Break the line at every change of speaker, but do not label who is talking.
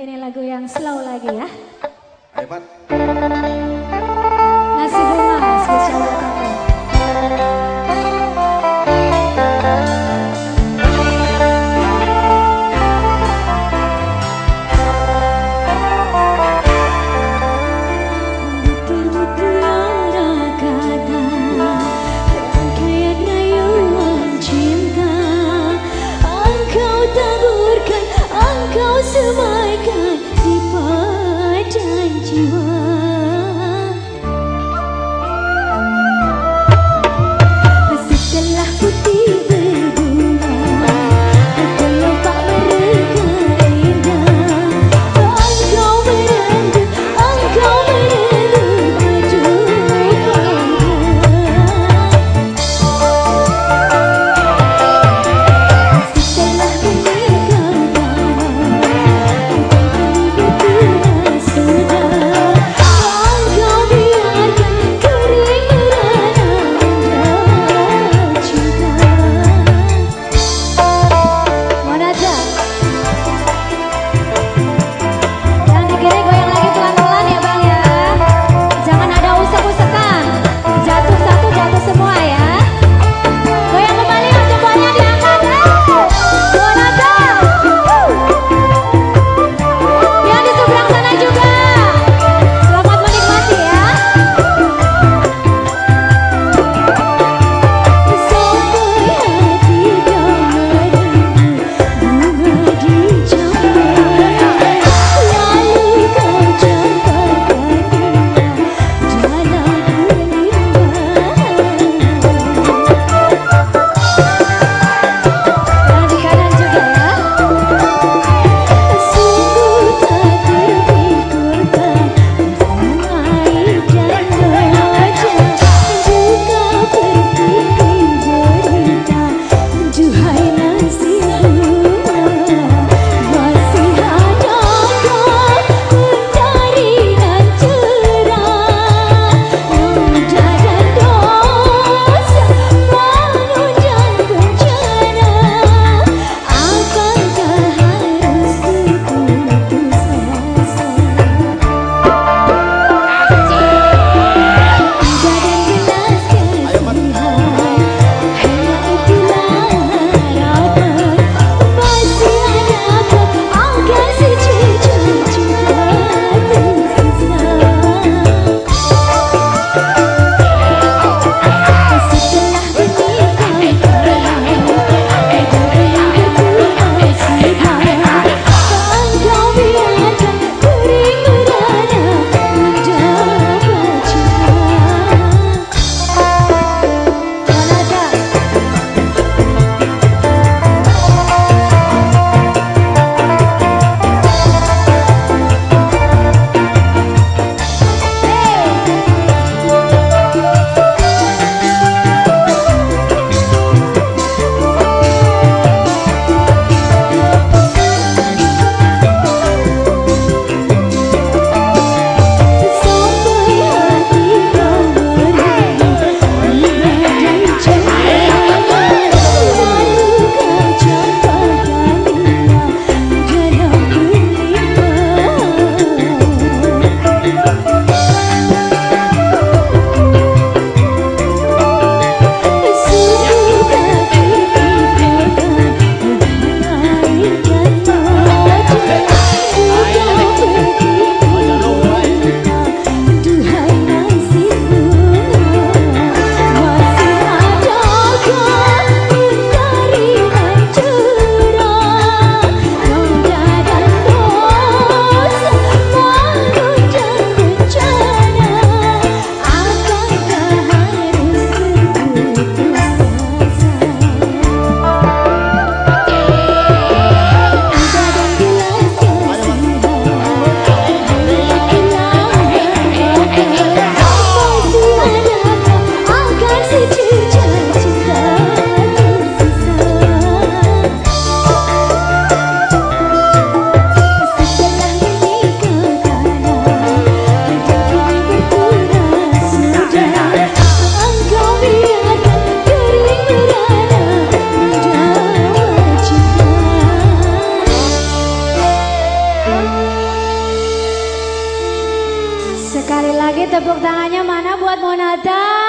Ini lagu yang slow lagi ya.
Ayo, Pat.
Ngasih bunga spesial
lagi tepuk tangannya mana buat Monata?